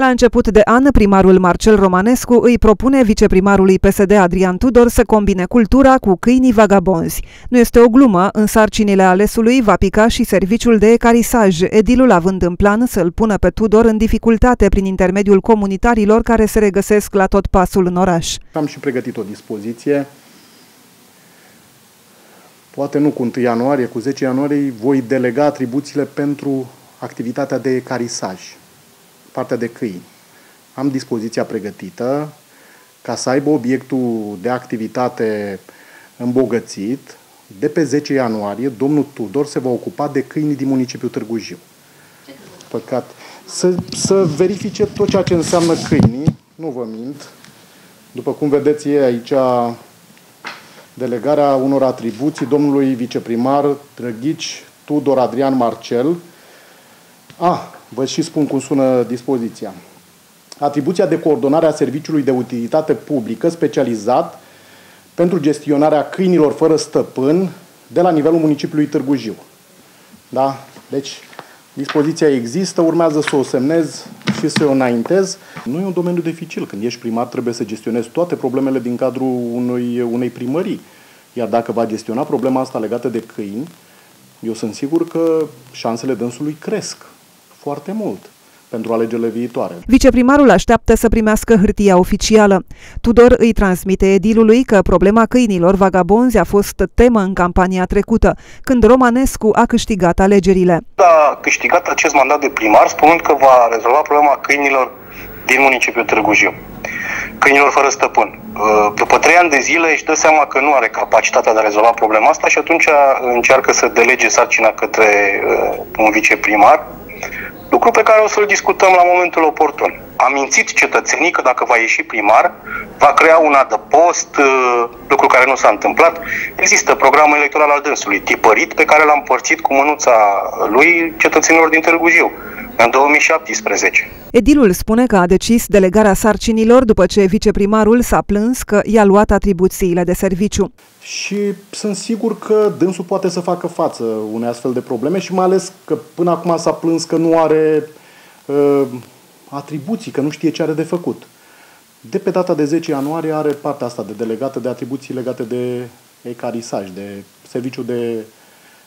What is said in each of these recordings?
La început de an, primarul Marcel Romanescu îi propune viceprimarului PSD Adrian Tudor să combine cultura cu câinii vagabonzi. Nu este o glumă, în sarcinile alesului va pica și serviciul de ecarisaj, edilul având în plan să-l pună pe Tudor în dificultate prin intermediul comunitarilor care se regăsesc la tot pasul în oraș. Am și pregătit o dispoziție poate nu cu 1 ianuarie, cu 10 ianuarie, voi delega atribuțiile pentru activitatea de ecarisaj, partea de câini. Am dispoziția pregătită ca să aibă obiectul de activitate îmbogățit. De pe 10 ianuarie, domnul Tudor se va ocupa de câinii din municipiul Târgu Jiu. Păcat. Să, să verifice tot ceea ce înseamnă câinii, nu vă mint. După cum vedeți ei aici delegarea unor atribuții domnului viceprimar Drăghici Tudor Adrian Marcel. Ah, vă și spun cum sună dispoziția. Atribuția de coordonare a serviciului de utilitate publică specializat pentru gestionarea câinilor fără stăpân de la nivelul municipiului Târgu Jiu. Da? Deci, dispoziția există, urmează să o semnez și să o înaintez. Nu e un domeniu dificil. Când ești primar, trebuie să gestionezi toate problemele din cadrul unui, unei primării. Iar dacă va gestiona problema asta legată de câini, eu sunt sigur că șansele dânsului cresc foarte mult pentru alegerile viitoare. Viceprimarul așteaptă să primească hârtia oficială. Tudor îi transmite edilului că problema câinilor vagabonzi a fost temă în campania trecută, când Romanescu a câștigat alegerile. A câștigat acest mandat de primar spunând că va rezolva problema câinilor din municipiul Târgu Jiu câinilor fără stăpân. Uh, după trei ani de zile își dă seama că nu are capacitatea de a rezolva problema asta și atunci încearcă să delege sarcina către uh, un viceprimar, lucru pe care o să-l discutăm la momentul oportun. Am mințit cetățenii că dacă va ieși primar, va crea un adăpost, uh, lucru care nu s-a întâmplat. Există programul electoral al dânsului, tipărit, pe care l-am părțit cu mânuța lui cetățenilor din Târgu Jiu în 2017. Edilul spune că a decis delegarea sarcinilor după ce viceprimarul s-a plâns că i-a luat atribuțiile de serviciu. Și sunt sigur că dânsul poate să facă față unei astfel de probleme și mai ales că până acum s-a plâns că nu are uh, atribuții, că nu știe ce are de făcut. De pe data de 10 ianuarie are partea asta de delegată de atribuții legate de ecarisaj, de serviciu de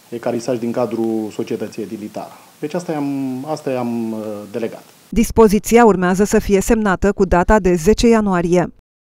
ecarisaj din cadrul societății edilitare. Deci asta i-am, asta i-am uh, delegat. Dispoziția urmează să fie semnată cu data de 10 ianuarie.